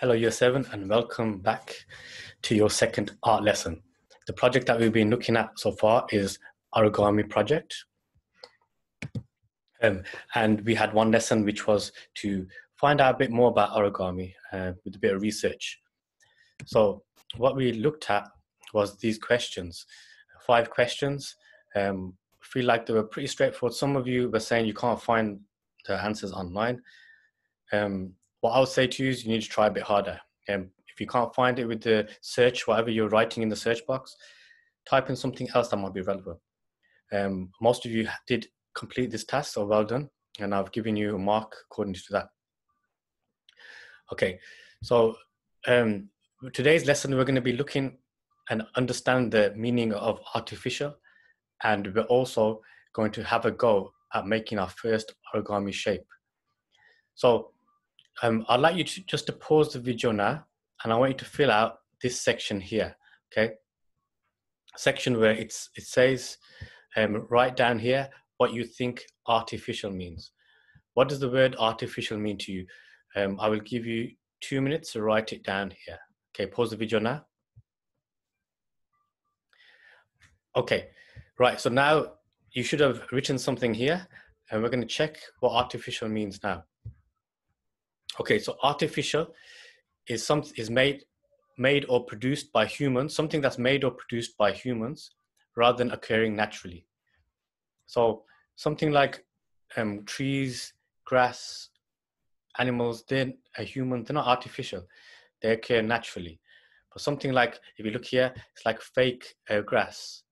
Hello, Year 7, and welcome back to your second art lesson. The project that we've been looking at so far is Origami Project. Um, and we had one lesson which was to find out a bit more about origami uh, with a bit of research. So, what we looked at was these questions five questions. Um, feel like they were pretty straightforward. Some of you were saying you can't find the answers online. Um, what I would say to you is you need to try a bit harder. Um, if you can't find it with the search, whatever you're writing in the search box, type in something else that might be relevant. Um, most of you did complete this task, so well done. And I've given you a mark according to that. Okay, so um, today's lesson, we're going to be looking and understand the meaning of artificial. And we're also going to have a go at making our first origami shape. So um, I'd like you to just to pause the video now, and I want you to fill out this section here. Okay, section where it's it says um, write down here what you think artificial means. What does the word artificial mean to you? Um, I will give you two minutes to write it down here. Okay, pause the video now. Okay, right. So now you should have written something here, and we're going to check what artificial means now. Okay, so artificial is some is made made or produced by humans, something that's made or produced by humans rather than occurring naturally. So something like um, trees, grass, animals, they're a human, they're not artificial. They occur naturally. But something like, if you look here, it's like fake uh, grass.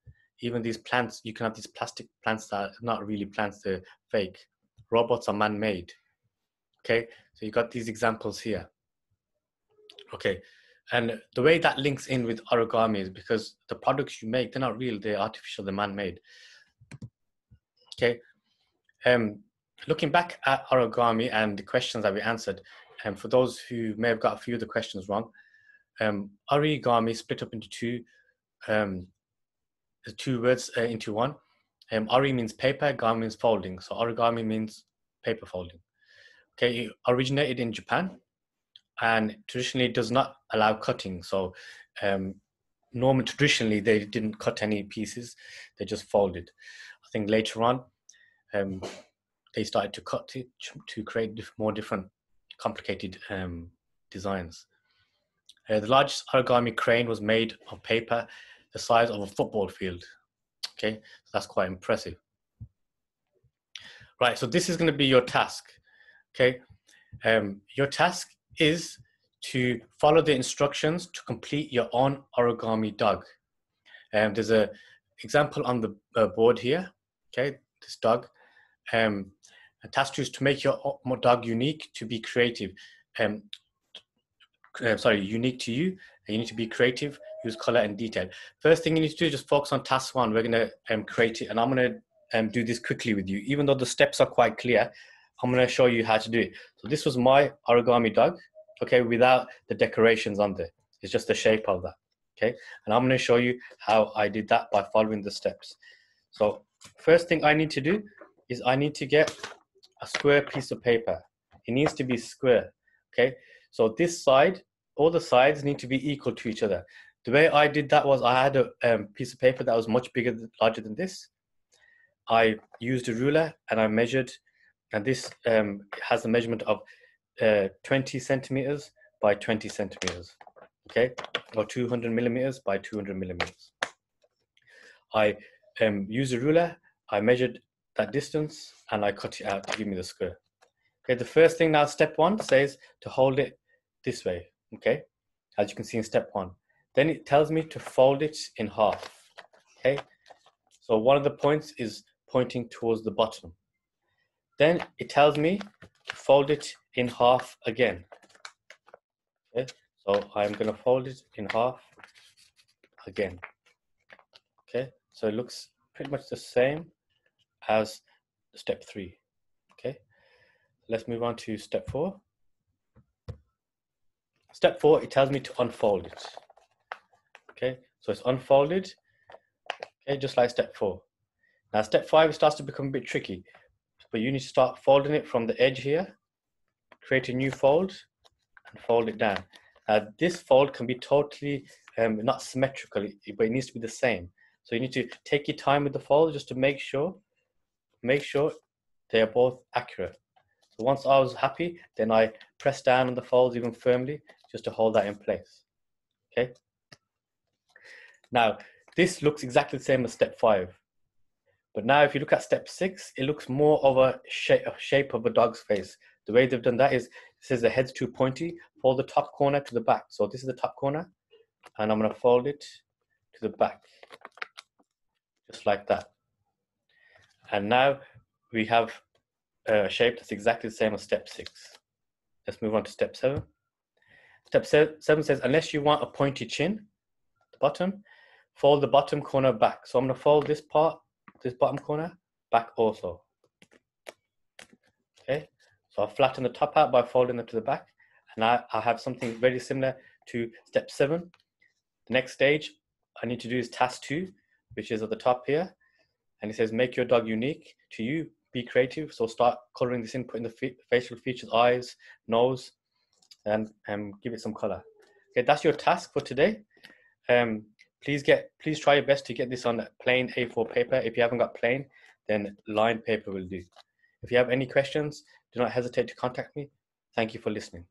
Even these plants, you can have these plastic plants that are not really plants, they're fake. Robots are man-made. Okay, so you got these examples here. Okay, and the way that links in with origami is because the products you make, they're not real, they're artificial, they're man-made. Okay, um, looking back at origami and the questions that we answered, and um, for those who may have got a few of the questions wrong, um, origami split up into two, um, two words uh, into one. Um, ori means paper, gami means folding. So origami means paper folding. Okay, it originated in Japan and traditionally does not allow cutting. So um, normally, traditionally, they didn't cut any pieces; they just folded. I think later on, um, they started to cut it to create more different, complicated um, designs. Uh, the largest origami crane was made of paper the size of a football field. Okay, so that's quite impressive. Right, so this is going to be your task. Okay, um, your task is to follow the instructions to complete your own origami dog. Um, there's a example on the uh, board here. Okay, this dog. Um, task is to make your dog unique, to be creative. Um, uh, sorry, unique to you. You need to be creative, use color and detail. First thing you need to do is just focus on task one. We're going to um, create it, and I'm going to um, do this quickly with you. Even though the steps are quite clear, I'm going to show you how to do it. So this was my origami dog, okay, without the decorations on there. It's just the shape of that, okay? And I'm going to show you how I did that by following the steps. So first thing I need to do is I need to get a square piece of paper. It needs to be square, okay? So this side, all the sides need to be equal to each other. The way I did that was I had a um, piece of paper that was much bigger, larger than this. I used a ruler and I measured and this um, has a measurement of uh, 20 centimeters by 20 centimeters, okay, or 200 millimeters by 200 millimeters. I um, a ruler, I measured that distance, and I cut it out to give me the square. Okay, the first thing now, step one says to hold it this way, okay, as you can see in step one. Then it tells me to fold it in half, okay. So one of the points is pointing towards the bottom. Then it tells me to fold it in half again. Okay, so I'm gonna fold it in half again. Okay, so it looks pretty much the same as step three. Okay, let's move on to step four. Step four, it tells me to unfold it. Okay, so it's unfolded, okay, just like step four. Now step five starts to become a bit tricky but you need to start folding it from the edge here, create a new fold, and fold it down. Uh, this fold can be totally um, not symmetrical, but it needs to be the same. So you need to take your time with the fold just to make sure, make sure they are both accurate. So once I was happy, then I press down on the folds even firmly just to hold that in place. Okay. Now, this looks exactly the same as step five. But now if you look at step six, it looks more of a shape, a shape of a dog's face. The way they've done that is, it says the head's too pointy, fold the top corner to the back. So this is the top corner, and I'm gonna fold it to the back, just like that. And now we have a shape that's exactly the same as step six. Let's move on to step seven. Step seven says, unless you want a pointy chin, the bottom, fold the bottom corner back. So I'm gonna fold this part, this bottom corner, back also. Okay, so I flatten the top out by folding it to the back, and I, I have something very similar to step seven. The next stage I need to do is task two, which is at the top here, and it says make your dog unique to you. Be creative. So start coloring this in, putting the facial features, eyes, nose, and um, give it some color. Okay, that's your task for today. Um, please get, please try your best to get this on plain A4 paper. If you haven't got plain, then lined paper will do. If you have any questions, do not hesitate to contact me. Thank you for listening.